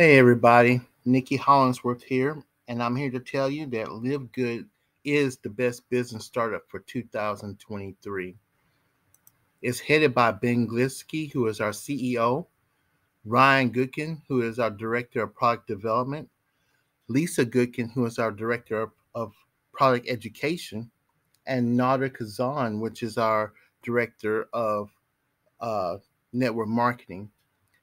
Hey everybody, Nikki Hollingsworth here, and I'm here to tell you that Live Good is the best business startup for 2023. It's headed by Ben Glinsky, who is our CEO, Ryan Goodkin, who is our Director of Product Development, Lisa Goodkin, who is our Director of, of Product Education, and Nader Kazan, which is our Director of uh, Network Marketing.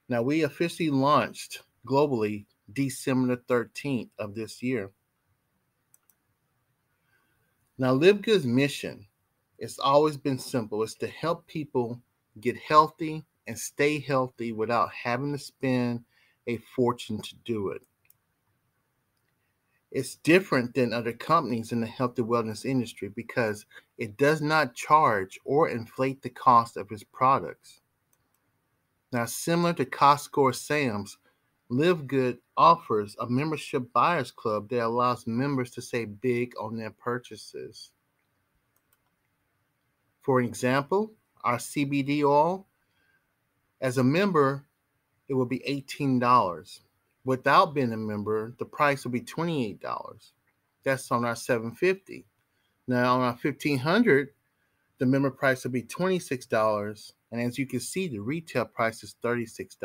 Now, we officially launched globally December 13th of this year. Now, LiveGood's mission, it's always been simple. It's to help people get healthy and stay healthy without having to spend a fortune to do it. It's different than other companies in the health and wellness industry because it does not charge or inflate the cost of its products. Now, similar to Costco or Sam's, Live Good offers a membership buyers club that allows members to save big on their purchases. For example, our CBD oil, as a member, it will be $18. Without being a member, the price will be $28. That's on our 750. Now on our 1500, the member price will be $26. And as you can see, the retail price is $36.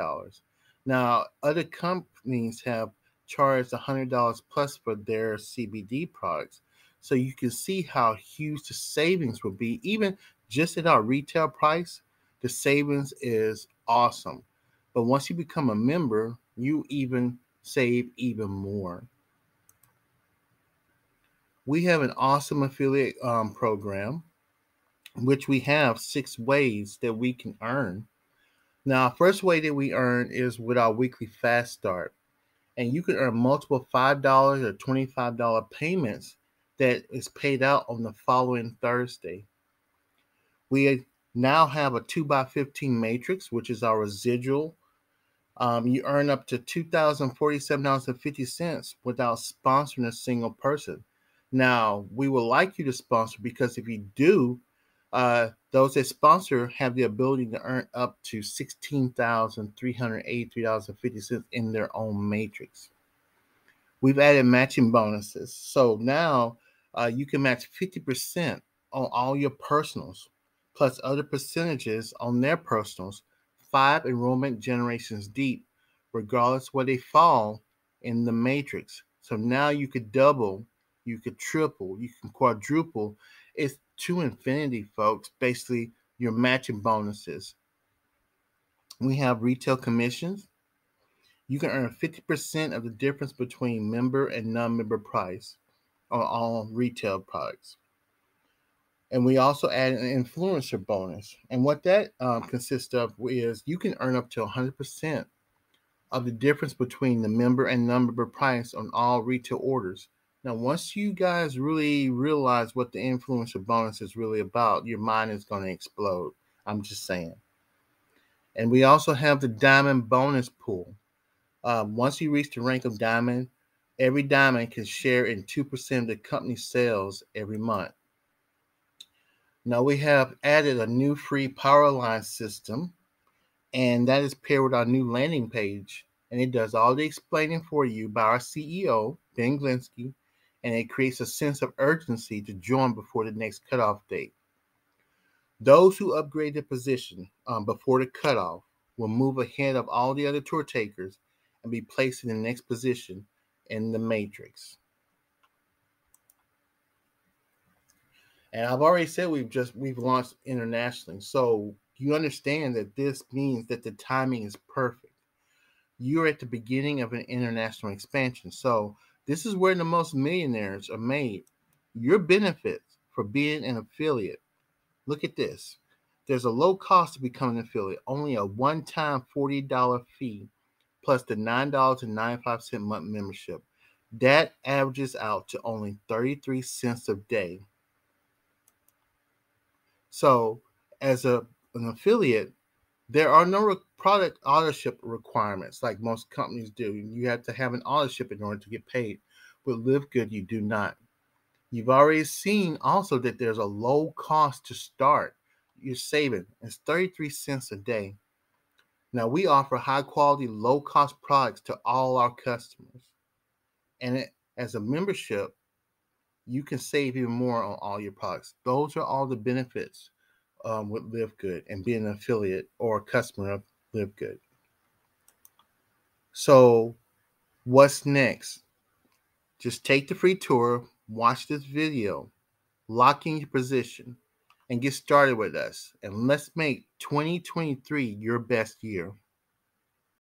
Now, other companies have charged $100 plus for their CBD products. So you can see how huge the savings would be. Even just at our retail price, the savings is awesome. But once you become a member, you even save even more. We have an awesome affiliate um, program, which we have six ways that we can earn now, first way that we earn is with our weekly fast start. And you can earn multiple $5 or $25 payments that is paid out on the following Thursday. We now have a 2x15 matrix, which is our residual. Um, you earn up to $2,047.50 without sponsoring a single person. Now, we would like you to sponsor because if you do, uh, those that sponsor have the ability to earn up to $16,383.50 in their own matrix. We've added matching bonuses. So now uh, you can match 50% on all your personals, plus other percentages on their personals, five enrollment generations deep, regardless where they fall in the matrix. So now you could double, you could triple, you can quadruple. It's to infinity, folks. Basically, your matching bonuses. We have retail commissions. You can earn 50% of the difference between member and non member price on all retail products. And we also add an influencer bonus. And what that um, consists of is you can earn up to 100% of the difference between the member and non member price on all retail orders. Now, once you guys really realize what the influencer bonus is really about, your mind is going to explode. I'm just saying. And we also have the diamond bonus pool. Um, once you reach the rank of diamond, every diamond can share in 2% of the company's sales every month. Now we have added a new free power line system, and that is paired with our new landing page. And it does all the explaining for you by our CEO, Ben Glinsky, and it creates a sense of urgency to join before the next cutoff date. Those who upgrade their position um, before the cutoff will move ahead of all the other tour takers and be placed in the next position in the matrix. And I've already said we've just we've launched internationally. So you understand that this means that the timing is perfect. You're at the beginning of an international expansion. So this is where the most millionaires are made. Your benefits for being an affiliate. Look at this. There's a low cost to become an affiliate, only a one time $40 fee plus the $9.95 month membership. That averages out to only 33 cents a day. So, as a, an affiliate, there are no product ownership requirements like most companies do. You have to have an ownership in order to get paid. With Live Good, you do not. You've already seen also that there's a low cost to start. You're saving. It's 33 cents a day. Now, we offer high quality, low cost products to all our customers. And it, as a membership, you can save even more on all your products. Those are all the benefits um, with Live Good and being an affiliate or a customer of Live Good. So, what's next? Just take the free tour, watch this video, lock in your position, and get started with us. And let's make 2023 your best year.